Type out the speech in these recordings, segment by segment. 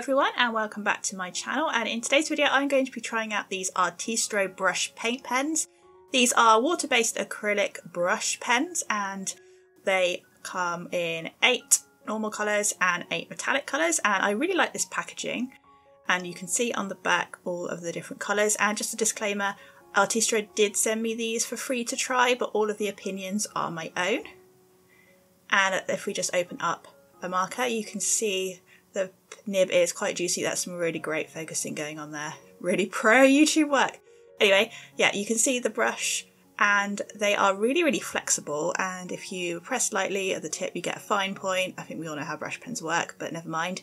everyone and welcome back to my channel. And in today's video I'm going to be trying out these Artistro brush paint pens. These are water-based acrylic brush pens and they come in eight normal colours and eight metallic colours and I really like this packaging. And you can see on the back all of the different colours. And just a disclaimer Artistro did send me these for free to try but all of the opinions are my own. And if we just open up a marker you can see the nib is quite juicy. That's some really great focusing going on there. Really pro YouTube work. Anyway, yeah, you can see the brush and they are really, really flexible. And if you press lightly at the tip, you get a fine point. I think we all know how brush pens work, but never mind.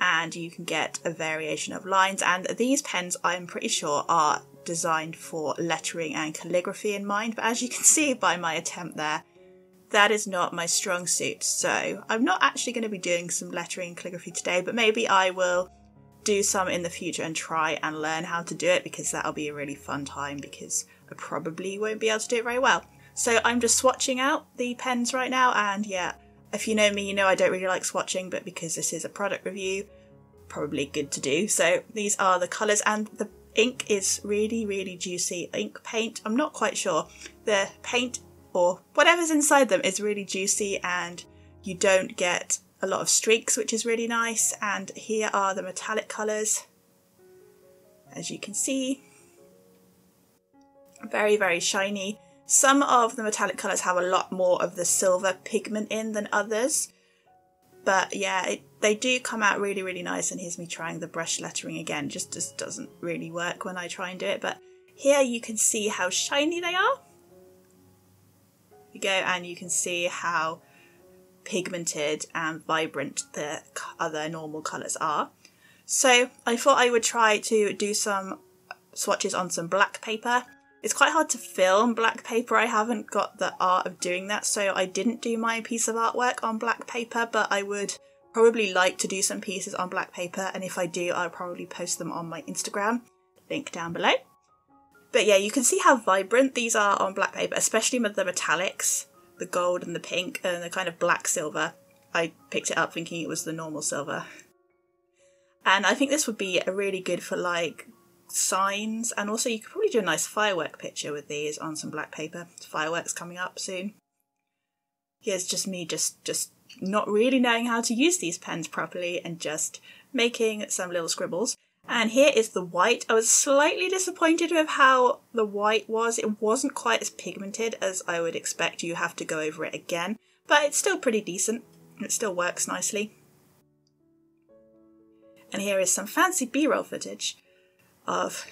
And you can get a variation of lines. And these pens, I'm pretty sure, are designed for lettering and calligraphy in mind. But as you can see by my attempt there, that is not my strong suit. So I'm not actually going to be doing some lettering and calligraphy today, but maybe I will do some in the future and try and learn how to do it because that'll be a really fun time because I probably won't be able to do it very well. So I'm just swatching out the pens right now and yeah, if you know me, you know I don't really like swatching, but because this is a product review, probably good to do. So these are the colours and the ink is really, really juicy. Ink paint, I'm not quite sure. The paint or whatever's inside them is really juicy and you don't get a lot of streaks, which is really nice. And here are the metallic colours, as you can see. Very, very shiny. Some of the metallic colours have a lot more of the silver pigment in than others. But yeah, it, they do come out really, really nice. And here's me trying the brush lettering again. Just, just doesn't really work when I try and do it. But here you can see how shiny they are you go and you can see how pigmented and vibrant the other normal colours are. So I thought I would try to do some swatches on some black paper. It's quite hard to film black paper. I haven't got the art of doing that, so I didn't do my piece of artwork on black paper, but I would probably like to do some pieces on black paper, and if I do, I'll probably post them on my Instagram. Link down below. But yeah, you can see how vibrant these are on black paper, especially with the metallics, the gold and the pink and the kind of black silver. I picked it up thinking it was the normal silver. And I think this would be a really good for like signs and also you could probably do a nice firework picture with these on some black paper. Fireworks coming up soon. Here's just me just just not really knowing how to use these pens properly and just making some little scribbles. And here is the white. I was slightly disappointed with how the white was. It wasn't quite as pigmented as I would expect. You have to go over it again, but it's still pretty decent. It still works nicely. And here is some fancy B-roll footage of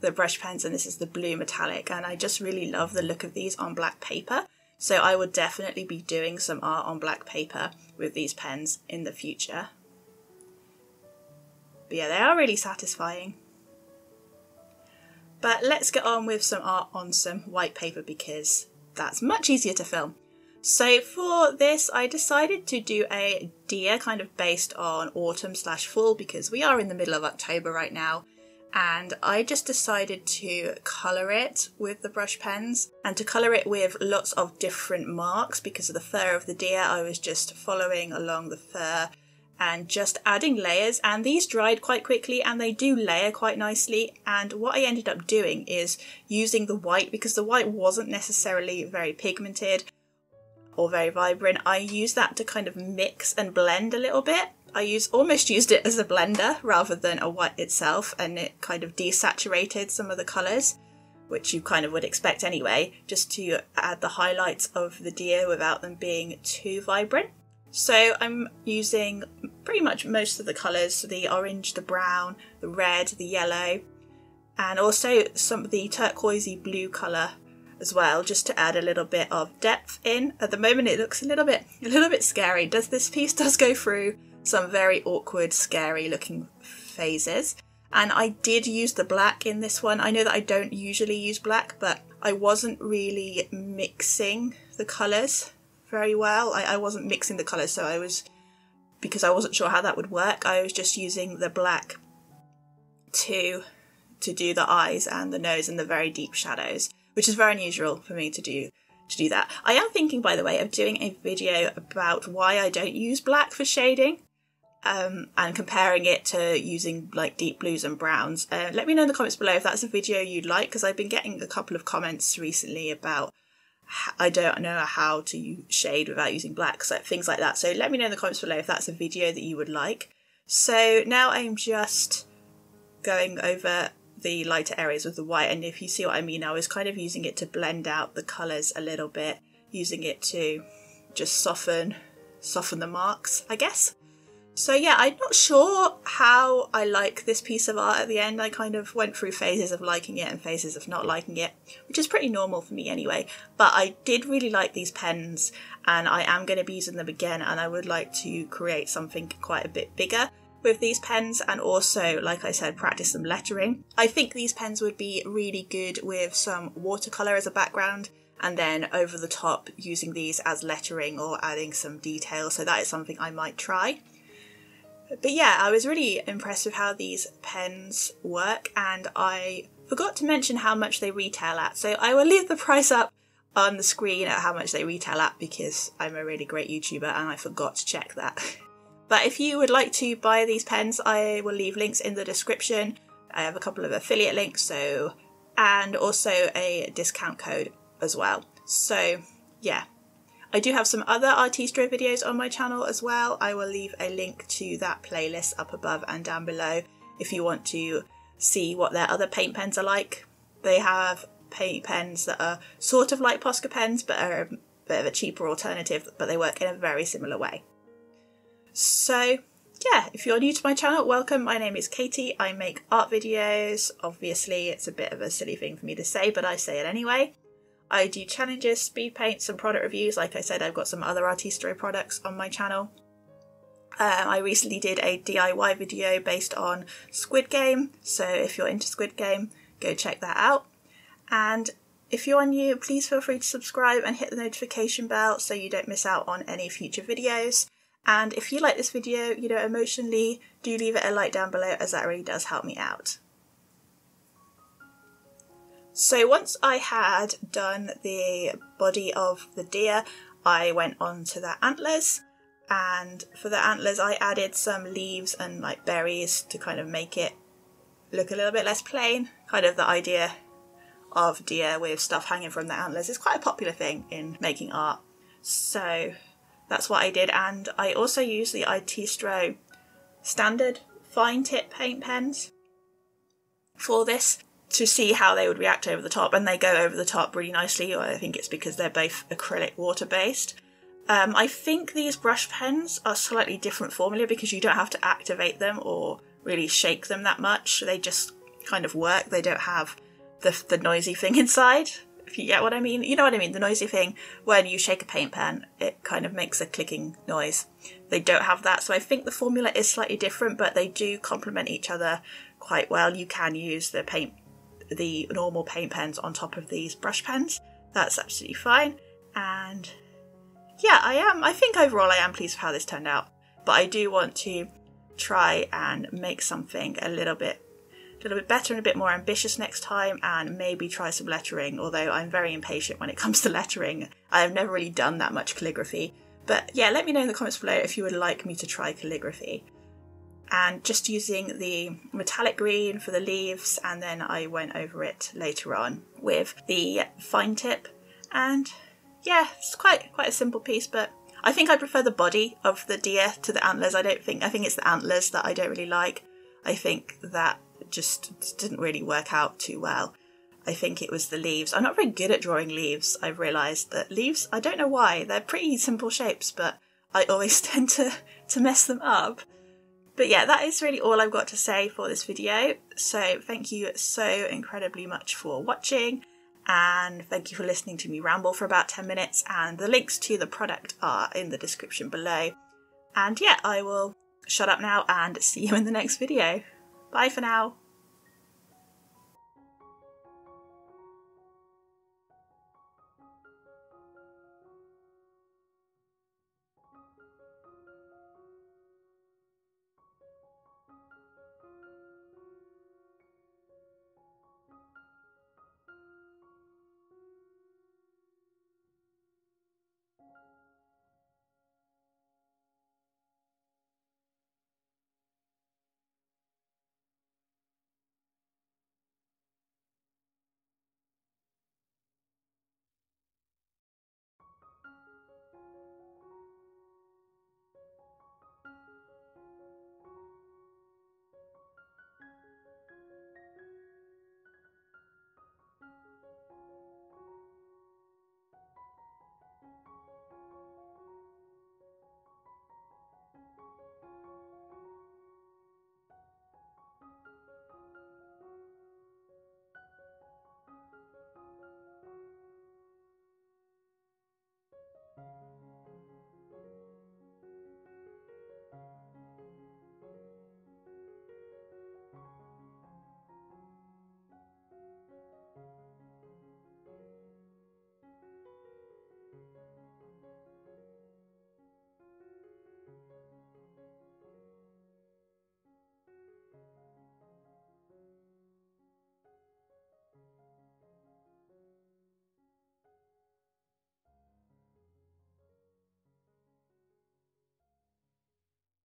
the brush pens and this is the blue metallic and I just really love the look of these on black paper. So I would definitely be doing some art on black paper with these pens in the future. But yeah, they are really satisfying. But let's get on with some art on some white paper because that's much easier to film. So for this, I decided to do a deer kind of based on autumn slash fall because we are in the middle of October right now. And I just decided to colour it with the brush pens and to colour it with lots of different marks because of the fur of the deer. I was just following along the fur and just adding layers. And these dried quite quickly and they do layer quite nicely. And what I ended up doing is using the white because the white wasn't necessarily very pigmented or very vibrant. I used that to kind of mix and blend a little bit. I use almost used it as a blender rather than a white itself and it kind of desaturated some of the colours which you kind of would expect anyway just to add the highlights of the deer without them being too vibrant so I'm using pretty much most of the colours, the orange, the brown, the red, the yellow, and also some of the turquoisey blue colour as well, just to add a little bit of depth in. At the moment it looks a little bit a little bit scary. Does this piece does go through some very awkward, scary looking phases. And I did use the black in this one. I know that I don't usually use black, but I wasn't really mixing the colours very well. I, I wasn't mixing the colours, so I was, because I wasn't sure how that would work, I was just using the black to to do the eyes and the nose and the very deep shadows, which is very unusual for me to do to do that. I am thinking, by the way, of doing a video about why I don't use black for shading. um, and comparing it to using like deep blues and browns. Uh, let me know in the comments below if that's a video you'd like because I've been getting a couple of comments recently about I don't know how to shade without using black, so things like that. So let me know in the comments below if that's a video that you would like. So now I'm just going over the lighter areas with the white and if you see what I mean I was kind of using it to blend out the colours a little bit using it to just soften soften the marks I guess so yeah I'm not sure how I like this piece of art at the end I kind of went through phases of liking it and phases of not liking it which is pretty normal for me anyway but I did really like these pens and I am going to be using them again and I would like to create something quite a bit bigger with these pens and also, like I said, practice some lettering. I think these pens would be really good with some watercolour as a background and then over the top using these as lettering or adding some detail. So that is something I might try. But yeah, I was really impressed with how these pens work and I forgot to mention how much they retail at. So I will leave the price up on the screen at how much they retail at because I'm a really great YouTuber and I forgot to check that. But if you would like to buy these pens, I will leave links in the description. I have a couple of affiliate links, so and also a discount code as well. So yeah. I do have some other Artistro videos on my channel as well. I will leave a link to that playlist up above and down below if you want to see what their other paint pens are like. They have paint pens that are sort of like Posca pens but are a bit of a cheaper alternative, but they work in a very similar way. So, yeah, if you're new to my channel, welcome. My name is Katy. I make art videos. Obviously, it's a bit of a silly thing for me to say, but I say it anyway. I do challenges, speed paints, and product reviews. Like I said, I've got some other Artistro products on my channel. Um, I recently did a DIY video based on Squid Game, so if you're into Squid Game, go check that out. And if you're new, please feel free to subscribe and hit the notification bell so you don't miss out on any future videos. And if you like this video, you know, emotionally, do leave it a like down below as that really does help me out. So once I had done the body of the deer, I went on to the antlers. And for the antlers, I added some leaves and like berries to kind of make it look a little bit less plain. Kind of the idea of deer with stuff hanging from the antlers is quite a popular thing in making art. So that's what I did. And I also used the Artistro standard fine tip paint pens for this to see how they would react over the top. And they go over the top really nicely. I think it's because they're both acrylic water based. Um, I think these brush pens are slightly different formula because you don't have to activate them or really shake them that much. They just kind of work. They don't have the, the noisy thing inside if you get what I mean. You know what I mean? The noisy thing when you shake a paint pen, it kind of makes a clicking noise. They don't have that, so I think the formula is slightly different, but they do complement each other quite well. You can use the paint, the normal paint pens on top of these brush pens. That's absolutely fine. And yeah, I am. I think overall I am pleased with how this turned out, but I do want to try and make something a little bit a little bit better and a bit more ambitious next time and maybe try some lettering, although I'm very impatient when it comes to lettering. I've never really done that much calligraphy. But yeah, let me know in the comments below if you would like me to try calligraphy. And just using the metallic green for the leaves, and then I went over it later on with the fine tip. And yeah, it's quite quite a simple piece, but I think I prefer the body of the deer to the antlers. I don't think I think it's the antlers that I don't really like. I think that just didn't really work out too well. I think it was the leaves. I'm not very good at drawing leaves. I've realised that leaves, I don't know why, they're pretty simple shapes, but I always tend to, to mess them up. But yeah, that is really all I've got to say for this video. So thank you so incredibly much for watching and thank you for listening to me ramble for about 10 minutes and the links to the product are in the description below. And yeah, I will shut up now and see you in the next video. Bye for now.